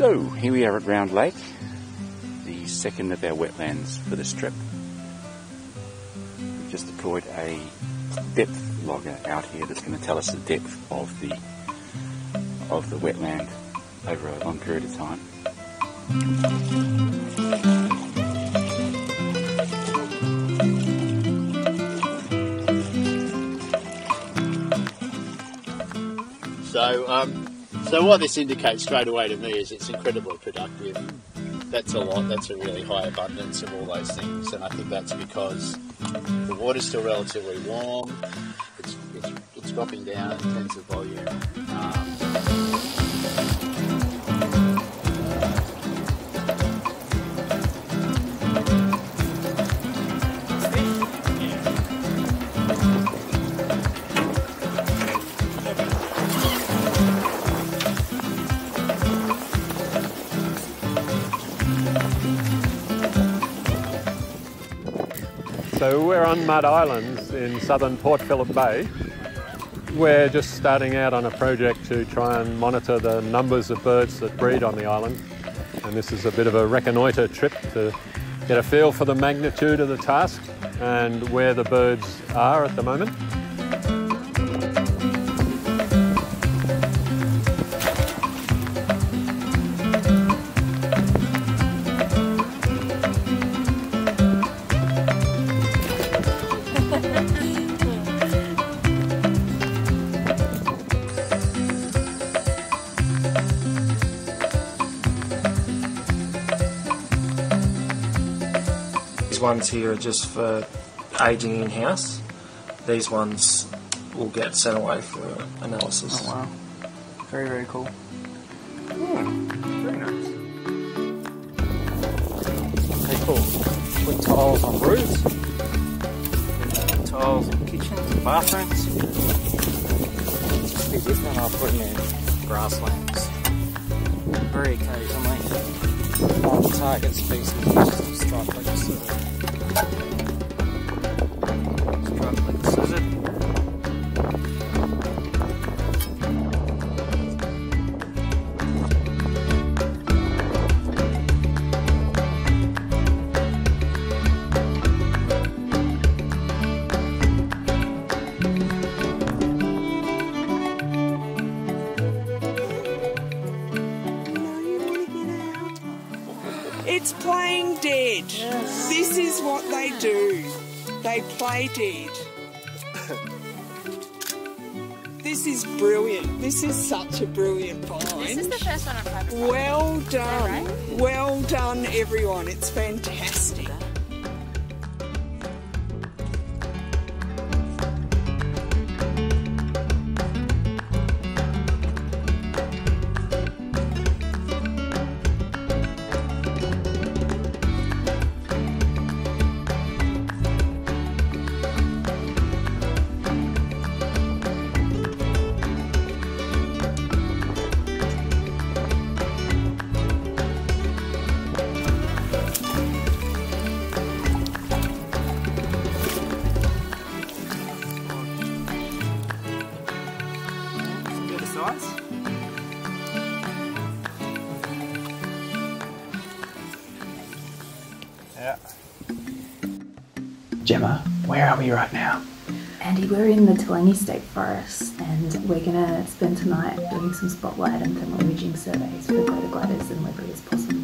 So here we are at Round Lake, the second of our wetlands for this trip. We've just deployed a depth logger out here that's going to tell us the depth of the of the wetland over a long period of time. So, um, so what this indicates straight away to me is it's incredibly productive. That's a lot. That's a really high abundance of all those things, and I think that's because the water's still relatively warm. It's, it's, it's dropping down in terms of volume. Um, So we're on Mud Islands in southern Port Phillip Bay. We're just starting out on a project to try and monitor the numbers of birds that breed on the island. And this is a bit of a reconnoitre trip to get a feel for the magnitude of the task and where the birds are at the moment. Ones here are just for aging in house. These ones will get sent away for analysis. Oh wow. Very, very cool. Hmm, very nice. Okay, cool. Put tiles on roofs. Tiles in kitchens and bathrooms. Just be different. I'll put in grasslands. Very occasionally. On target species, just a legless lizard. Striped legless lizard. It's playing dead. This is what they do. They play dead. this is brilliant. This is such a brilliant find. This is the first one on private property. well done. right? Well done, everyone. It's fantastic. Yeah. Gemma, where are we right now? Andy, we're in the Toolangi State Forest and we're going to spend tonight doing some spotlight and thermal imaging surveys for greater gliders and Leadbeater's possum.